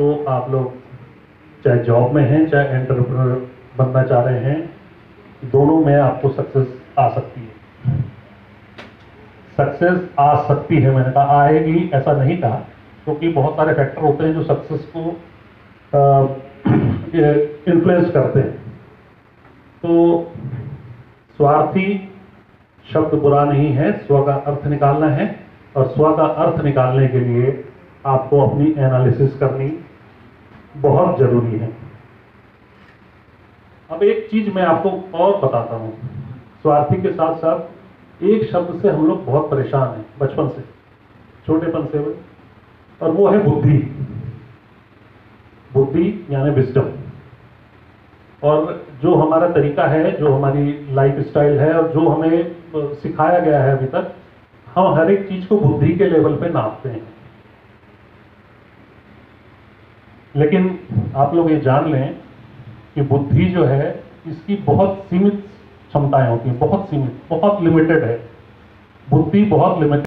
तो आप लोग चाहे जॉब में हैं, चाहे एंटरप्रेन्योर बनना चाह रहे हैं, दोनों में आपको सक्सेस आ सकती है। सक्सेस आ सकती है, मैंने कहा आएगी, ऐसा नहीं कहा, क्योंकि तो बहुत सारे फैक्टर होते हैं जो सक्सेस को इन्फ्लुएंस करते हैं। तो स्वार्थी शब्द बुरा नहीं है, स्व का अर्थ निकालना है, और स्व का अर्थ निकालने के लिए आपको अपनी एनालिसिस करनी बहुत ज़रूरी है। अब एक चीज़ मैं आपको और बताता हूँ। स्वार्थी के साथ साथ एक शब्द से हम लोग बहुत परेशान हैं, बचपन से। छोटेपन से और वो है बुद्धि। बुद्धि यानी विस्डम और जो हमारा तरीका है, जो हमारी लाइफ स्टाइल है, और जो हमें सिखाया गया है अभी तक, हम हर एक चीज़ को बुद्धि के लेवल पे नापते हैं। लेकिन आप लोग ये जान लें कि बुद्धि जो है, इसकी बहुत सीमित क्षमताएँ होती हैं, बहुत सीमित, बहुत लिमिटेड है। बुद्धि बहुत लिमिटेड